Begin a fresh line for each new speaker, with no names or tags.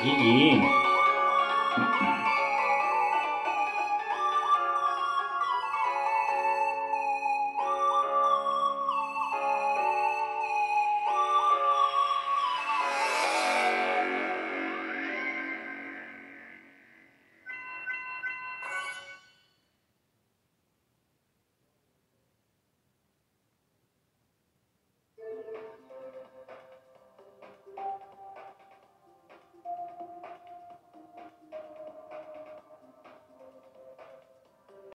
Guiguinho.